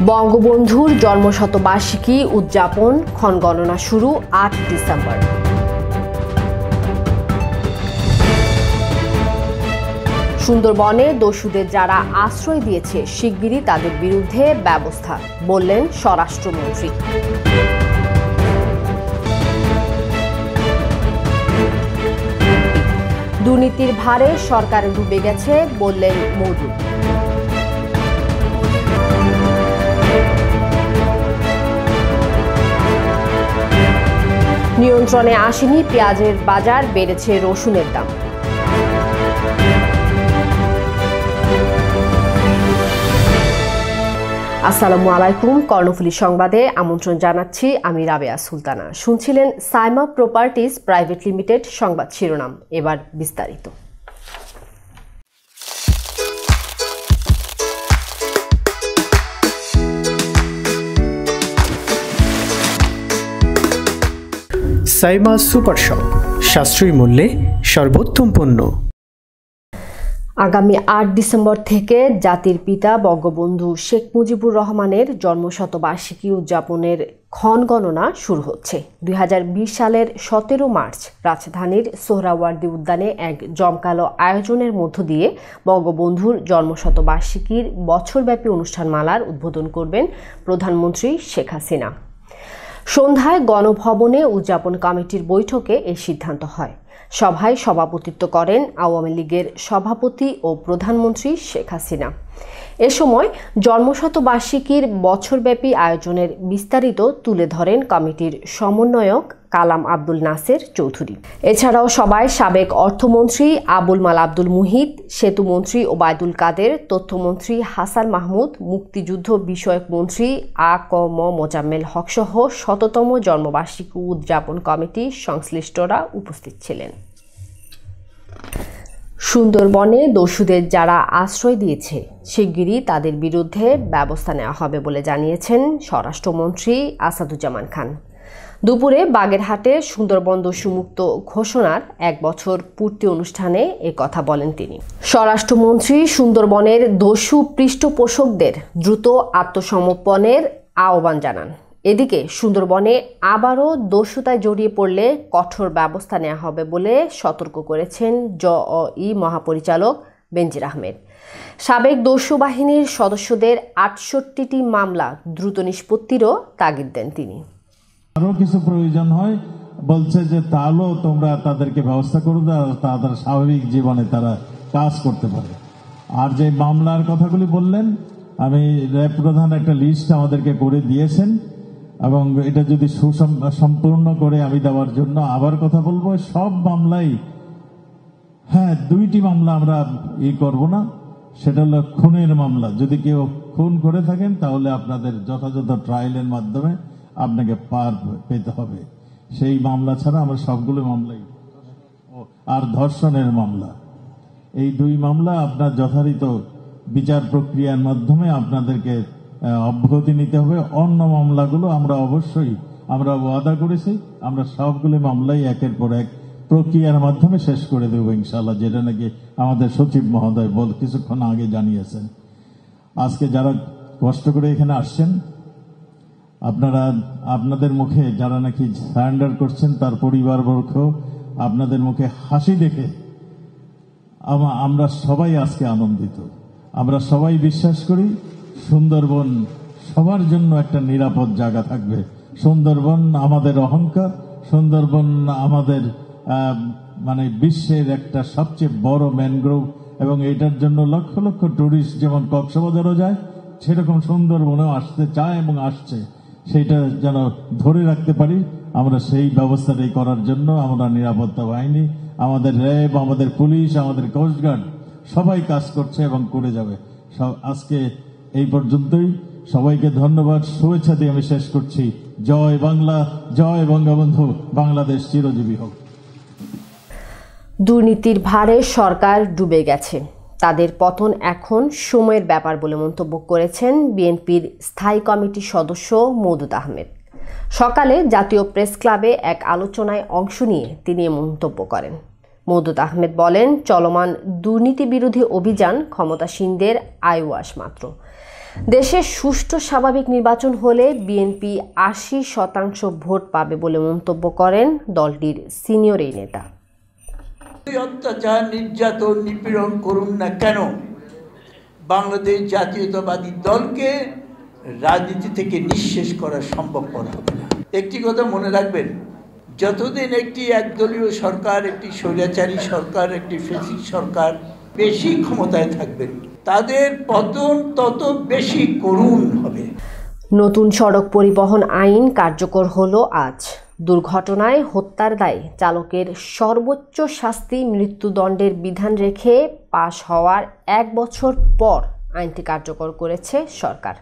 বঙ্গবন্ধুর জন্মশতবার্ষিকী উদযাপন ক্ষণগণনা শুরু আট ডিসেম্বর। সুন্দরবনে দস্যুদের যারা আশ্রয় দিয়েছে, শিগগিরই তাদের বিরুদ্ধে ব্যবস্থা, বললেন স্বরাষ্ট্রমন্ত্রী। দুর্নীতির ভারে সরকার ডুবে গেছে, বললেন মোদী। নিয়ন্ত্রণে আসেনি, পেঁয়াজের বাজার বেড়েছে রসুনের দাম। আসসালামু আলাইকুম, কর্ণফুলি সংবাদে আমন্ত্রণ জানাচ্ছি আমি রাবেয়া সুলতানা। শুনছিলেন সাইমা প্রপার্টিজ প্রাইভেট লিমিটেড সংবাদ শিরোনাম। এবার বিস্তারিত। সাইমা সুপার শপ, সাশ্রয়ী মূল্যে সর্বোত্তম পণ্য। আগামী আট ডিসেম্বর থেকে জাতির পিতা বঙ্গবন্ধু শেখ মুজিবুর রহমানের জন্মশতবার্ষিকী উদযাপনের ক্ষণ গণনা শুরু হচ্ছে। দুই হাজার বিশ সালের সতেরো মার্চ, রাজধানীর সোহরাওয়ার্দী উদ্যানে এক জমকালো আয়োজনের মধ্য দিয়ে বঙ্গবন্ধুর জন্মশতবার্ষিকীর বছরব্যাপী অনুষ্ঠানমালার উদ্বোধন করবেন প্রধানমন্ত্রী শেখ হাসিনা। সন্ধ্যায় গণভবনে উদযাপন কমিটির বৈঠকে এই সিদ্ধান্ত হয়। সভায় সভাপতিত্ব করেন আওয়ামী লীগের সভাপতি ও প্রধানমন্ত্রী শেখ হাসিনা। এ সময় জন্মশতবার্ষিকীর বছরব্যাপী আয়োজনের বিস্তারিত তুলে ধরেন কমিটির সমন্বয়ক কালাম আব্দুল নাসের চৌধুরী। এছাড়াও সবাই সাবেক অর্থমন্ত্রী আবুল মাল আব্দুল মুহিত, সেতুমন্ত্রী ওবায়দুল কাদের, তথ্যমন্ত্রী হাসান মাহমুদ, মুক্তিযুদ্ধ বিষয়ক মন্ত্রী আ ক ম মোজাম্মেল হকসহ শততম জন্মবার্ষিকী উদযাপন কমিটি সংশ্লিষ্টরা উপস্থিত ছিলেন। সুন্দরবনে দস্যুদের যারা আশ্রয় দিয়েছে, শিগগিরই তাদের বিরুদ্ধে ব্যবস্থা নেওয়া হবে বলে জানিয়েছেন স্বরাষ্ট্রমন্ত্রী আসাদুজ্জামান খান। দুপুরে বাগেরহাটে সুন্দরবন দস্যুমুক্ত ঘোষণার এক বছর পূর্তি অনুষ্ঠানে এ কথা বলেন তিনি। স্বরাষ্ট্রমন্ত্রী সুন্দরবনের দস্যু পৃষ্ঠপোষকদের দ্রুত আত্মসমর্পণের আহ্বান জানান। এদিকে সুন্দরবনে আবারও দস্যুতায় জড়িয়ে পড়লে কঠোর ব্যবস্থা নেওয়া হবে বলে সতর্ক করেছেন জ ই মহাপরিচালক বেনজির আহমেদ। সাবেক দস্যু বাহিনীর সদস্যদের আটষট্টিটি মামলা দ্রুত নিষ্পত্তিরও তাগিদ দেন তিনি। আরও কিছু প্রয়োজন হয়, বলছে যে তাহলেও তোমরা তাদেরকে ব্যবস্থা করে তাদের স্বাভাবিক জীবনে তারা কাজ করতে পারে। আর যে মামলার কথাগুলি বললেন, আমি র্যাব প্রধান একটা লিস্ট আমাদেরকে করে দিয়েছেন, এবং এটা যদি সুসম্পূর্ণ করে আমি দেওয়ার জন্য আবার কথা বলব, সব মামলাই হ্যাঁ দুইটি মামলা আমরা ই করব না, সেটা হলো খুনের মামলা। যদি কেউ খুন করে থাকেন, তাহলে আপনাদের যথাযথ ট্রায়ালের মাধ্যমে আপনাকে পার পেতে হবে। সেই মামলা ছাড়া আমরা সবগুলো মামলাই। আর ধর্ষণের মামলা। এই দুই মামলা আপনার যথারীত বিচার প্রক্রিয়ার মাধ্যমে আপনাদেরকে অব্যাহতি নিতে হবে। অন্য মামলাগুলো আমরা অবশ্যই, আমরা ওয়াদা করেছি। আমরা সবগুলো মামলাই একের পর এক প্রক্রিয়ার মাধ্যমে শেষ করে দেবো ইনশাল্লাহ যেটা নাকি আমাদের সচিব মহোদয় বল কিছুক্ষণ আগে জানিয়েছেন। আজকে যারা কষ্ট করে এখানে আসছেন আপনারা, আপনাদের মুখে যারা নাকি সারেন্ডার করছেন তার পরিবারবর্গ, আপনাদের মুখে হাসি দেখে আমরা সবাই আজকে আনন্দিত। আমরা সবাই বিশ্বাস করি সুন্দরবন সবার জন্য একটা নিরাপদ জায়গা থাকবে। সুন্দরবন আমাদের অহংকার, সুন্দরবন আমাদের মানে বিশ্বের একটা সবচেয়ে বড় ম্যানগ্রোভ এবং এটার জন্য লক্ষ লক্ষ টুরিস্ট যেমন কক্সবাজারও যায়, সেরকম সুন্দরবনেও আসতে চায় এবং আসছে। সেইটা যেন ধরে রাখতে পারি। আমরা সেই ব্যবস্থাটাই করার জন্য আমরা নিরাপত্তা বাহিনী, আমাদের র্যাব, আমাদের পুলিশ, আমাদের কোস্টগার্ড সবাই কাজ করছে এবং করে যাবে। আজকে এই পর্যন্তই। সবাইকে ধন্যবাদ। শুভেচ্ছা দিয়ে আমি শেষ করছি। জয় বাংলা, জয় বঙ্গবন্ধু। বাংলাদেশ চিরজীবী হোক। দুর্নীতির ভারে সরকার ডুবে গেছে। তাদের পতন এখন সময়ের ব্যাপার বলে মন্তব্য করেছেন বিএনপির স্থায়ী কমিটির সদস্য মৌদুদ আহমেদ। সকালে জাতীয় প্রেস ক্লাবে এক আলোচনায় অংশ নিয়ে তিনি মন্তব্য করেন। মৌদুদ আহমেদ বলেন, চলমান দুর্নীতি বিরোধী অভিযান ক্ষমতাসীনদের আইওয়াস মাত্র। দেশে সুষ্ঠু স্বাভাবিক নির্বাচন হলে বিএনপি আশি শতাংশ ভোট পাবে বলে মন্তব্য করেন দলটির সিনিয়র এই নেতা। অত্যাচার নির্যাতন, নিপীড়ন করুন না কেন, বাংলাদেশ জাতীয়তাবাদী দলকে রাজনীতি থেকে নিঃশেষ করা সম্ভবপর হবে না। একটি কথা মনে রাখবেন, যতদিন একটি একদলীয় সরকার, একটি স্বৈরাচারী সরকার, একটি ফেসিক সরকার বেশি ক্ষমতায় থাকবেন, তাদের পতন তত বেশি করুণ হবে। নতুন সড়ক পরিবহন আইন কার্যকর হলো আজ। দুর্ঘটনায় হত্যার দায়ে চালকের সর্বোচ্চ শাস্তি মৃত্যুদণ্ডের বিধান রেখে পাশ হওয়ার এক বছর পর আইনটি কার্যকর করেছে সরকার।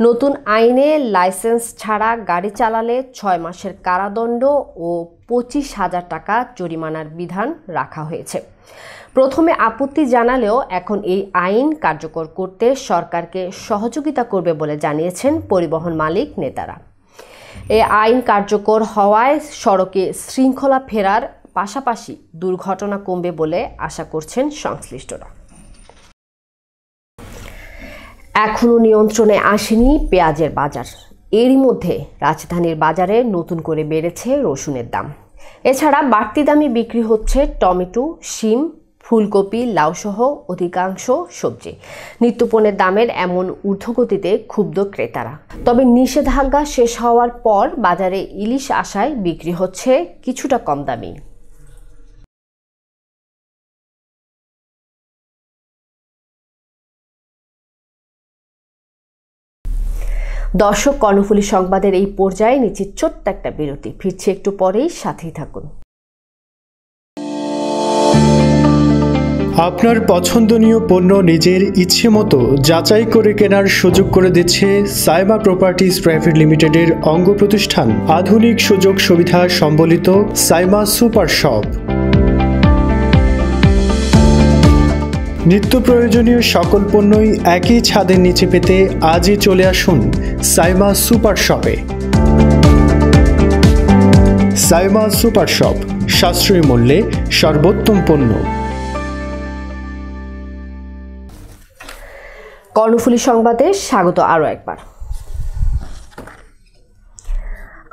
নতুন আইনে লাইসেন্স ছাড়া গাড়ি চালালে ছয় মাসের কারাদণ্ড ও পঁচিশ হাজার টাকা জরিমানার বিধান রাখা হয়েছে। প্রথমে আপত্তি জানালেও এখন এই আইন কার্যকর করতে সরকারকে সহযোগিতা করবে বলে জানিয়েছেন পরিবহন মালিক নেতারা। এ আইন কার্যকর হওয়ায় সড়কে শৃঙ্খলা ফেরার পাশাপাশি দুর্ঘটনা কমবে বলে আশা করছেন সংশ্লিষ্টরা। এখনও নিয়ন্ত্রণে আসেনি পেঁয়াজের বাজার। এরই মধ্যে রাজধানীর বাজারে নতুন করে বেড়েছে রসুনের দাম। এছাড়া বাড়তি দামে বিক্রি হচ্ছে টমেটো, শিম ফুলকপি, লাউসহ অধিকাংশ সবজি। নিত্যপণ্যের দামের এমন ঊর্ধ্বগতিতে ক্ষুব্ধ ক্রেতারা। তবে নিষেধাজ্ঞা শেষ হওয়ার পর বাজারে ইলিশ আসায় বিক্রি হচ্ছে কিছুটা কম দামি। দর্শক, কর্ণফুলী সংবাদের এই পর্যায়ে নিচে ছোট্ট একটা বিরতি। ফিরছে একটু পরেই, সাথেই থাকুন। আপনার পছন্দনীয় পণ্য নিজের ইচ্ছে মতো যাচাই করে কেনার সুযোগ করে দিচ্ছে সাইমা প্রপার্টিজ প্রাইভেট লিমিটেডের অঙ্গ প্রতিষ্ঠান। আধুনিক সুযোগ সুবিধা সম্বলিত সাইমা সুপার শপ। নিত্য প্রয়োজনীয় সকল পণ্যই একই ছাদের নিচে পেতে আজই চলে আসুন সাইমা সুপার শপে। সাইমা সুপার শপ, সাশ্রয়ী মূল্যে সর্বোত্তম পণ্য। কর্ণফুলী সংবাদে স্বাগত আরও একবার।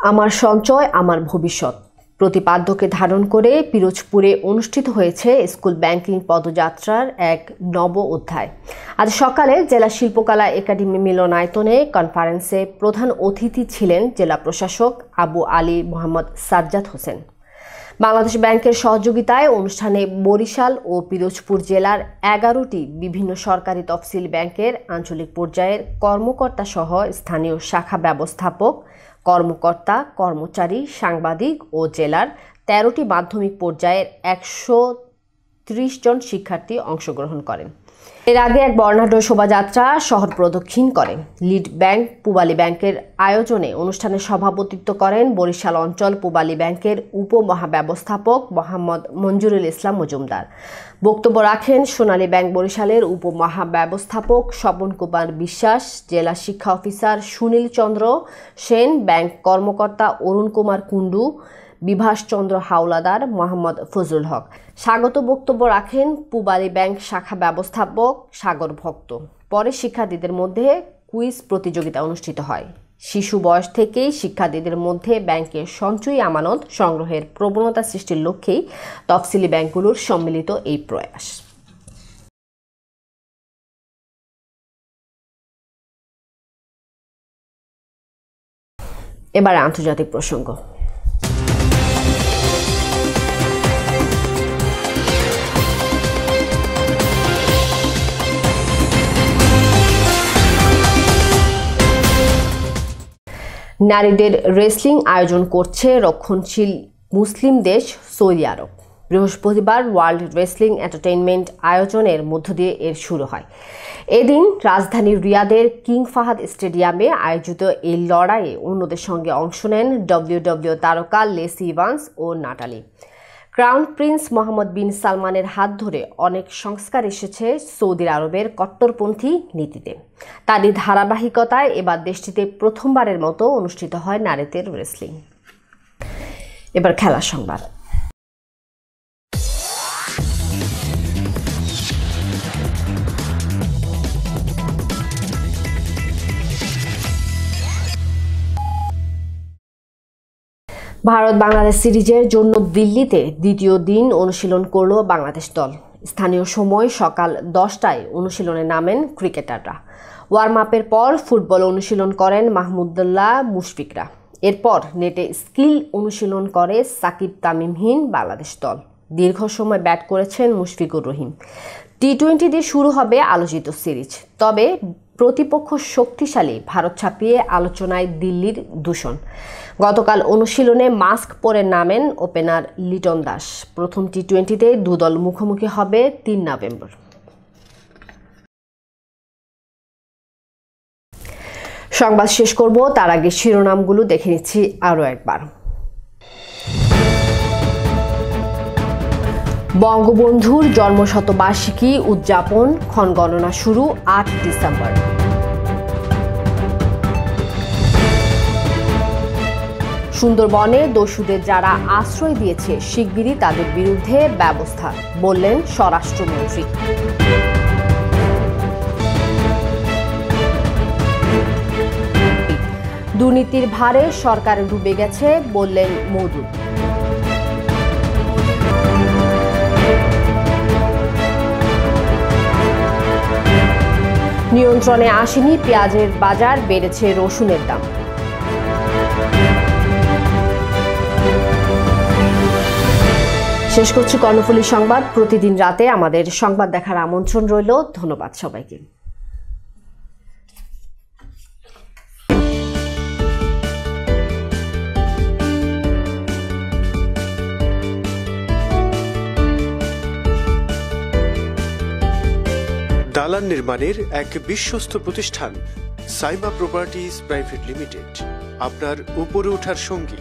আমার সঞ্চয়, আমার ভবিষ্যৎ। প্রতিপাদ্যকে ধারণ করে পিরোজপুরে অনুষ্ঠিত হয়েছে স্কুল ব্যাংকিং পদযাত্রার এক নব অধ্যায়। আজ সকালে জেলা শিল্পকলা একাডেমি মিলনায়তনে কনফারেন্সে প্রধান অতিথি ছিলেন জেলা প্রশাসক আবু আলী মোহাম্মদ সাজ্জাদ হোসেন। বাংলাদেশ ব্যাংকের সহযোগিতায় অনুষ্ঠানে বরিশাল ও পিরোজপুর জেলার এগারোটি বিভিন্ন সরকারি তফসিল ব্যাংকের আঞ্চলিক পর্যায়ের কর্মকর্তা সহ স্থানীয় শাখা ব্যবস্থাপক, কর্মকর্তা, কর্মচারী, সাংবাদিক ও জেলার তেরোটি মাধ্যমিক পর্যায়ের একশো ত্রিশ জন শিক্ষার্থী অংশগ্রহণ করেন। এর আগে এক বর্ণাঢ্য শোভাযাত্রা শহর প্রদক্ষিণ করে। লিড ব্যাংক পুবালী ব্যাংকের আয়োজনে অনুষ্ঠানে সভাপতিত্ব করেন বরিশাল অঞ্চল পুবালী ব্যাংকের উপমহাব্যবস্থাপক মোহাম্মদ মঞ্জুরুল ইসলাম মজুমদার। বক্তব্য রাখেন সোনালী ব্যাংক বরিশালের উপমহাব্যবস্থাপক স্বপন কুমার বিশ্বাস, জেলা শিক্ষা অফিসার সুনীল চন্দ্র সেন, ব্যাংক কর্মকর্তা অরুণ কুমার কুণ্ডু বিভাসচন্দ্র হাওলাদার মোহাম্মদ ফজলুল হক। স্বাগত বক্তব্য রাখেন পুবালী ব্যাংক শাখা ব্যবস্থাপক সাগর ভক্ত। পরে শিক্ষার্থীদের মধ্যে কুইজ প্রতিযোগিতা অনুষ্ঠিত হয়। শিশু বয়স থেকেই শিক্ষার্থীদের মধ্যে ব্যাংকের সঞ্চয়ী আমানত সংগ্রহের প্রবণতা সৃষ্টির লক্ষ্যেই তফসিলি ব্যাংকগুলোর সম্মিলিত এই প্রয়াস। এবার আন্তর্জাতিক প্রসঙ্গ। নারীদের রেসলিং আয়োজন করছে রক্ষণশীল মুসলিম দেশ সৌদি আরব। বৃহস্পতিবার ওয়ার্ল্ড রেসলিং এন্টারটেইনমেন্ট আয়োজনের মধ্য দিয়ে এর শুরু হয়। এদিন রাজধানী রিয়াদের কিং ফাহাদ স্টেডিয়ামে আয়োজিত এই লড়াইয়ে অন্যদের সঙ্গে অংশ নেন ডব্লিউডব্লিউ তারকা লেসি ইভান্স ও Natalie. Crown prince Mohammed bin সালমানের হাত ধরে অনেক সংস্কার এসেছে সৌদি আরবের কট্টরপন্থী নীতিতে। তারই ধারাবাহিকতায় এবার দেশটিতে প্রথমবারের মতো অনুষ্ঠিত হয় নারীদের রেসলিং এবার খেলা সংবাদ। ভারত বাংলাদেশ সিরিজের জন্য দিল্লিতে দ্বিতীয় দিন অনুশীলন করল বাংলাদেশ দল। স্থানীয় সময় সকাল দশটায় অনুশীলনে নামেন ক্রিকেটাররা। ওয়ার্ম আপের পর ফুটবল অনুশীলন করেন মাহমুদুল্লাহ মুশফিকরা। এরপর নেটে স্কিল অনুশীলন করে সাকিব তামিমহীন বাংলাদেশ দল। দীর্ঘ সময় ব্যাট করেছেন মুশফিকুর রহিম। টি দিয়ে শুরু হবে আলোচিত সিরিজ। তবে প্রতিপক্ষ শক্তিশালী, ভারত ছাপিয়ে আলোচনায় দিল্লির দূষণ। গতকাল অনুশীলনে মাস্ক পরে নামেন ওপেনার লিটন দাস। প্রথম টি টোয়েন্টিতে দুদল মুখোমুখি হবে তিন নভেম্বর। সংবাদ শেষ করব, তার আগে শিরোনামগুলো দেখে নিচ্ছি আরও একবার। বঙ্গবন্ধুর জন্মশতবার্ষিকী উদযাপন ক্ষণগণনা শুরু আট ডিসেম্বর। সুন্দরবনে দস্যুদের যারা আশ্রয় দিয়েছে, শিগগিরই তাদের বিরুদ্ধে ব্যবস্থা, বললেন স্বরাষ্ট্রমন্ত্রী। দুর্নীতির ভারে সরকার ডুবে গেছে, বললেন মৌদুদ নিয়ন্ত্রণে আসেনি, পেঁয়াজের বাজার বেড়েছে রসুনের দাম। শেষ করছি কর্ণফুলী সংবাদ। প্রতিদিন রাতে আমাদের সংবাদ দেখার আমন্ত্রণ রইল। ধন্যবাদ সবাইকে। দালান নির্মাণের এক বিশ্বস্ত প্রতিষ্ঠান সাইমা প্রপার্টিজ প্রাইভেট লিমিটেড আপনার উপরে ওঠার সঙ্গী।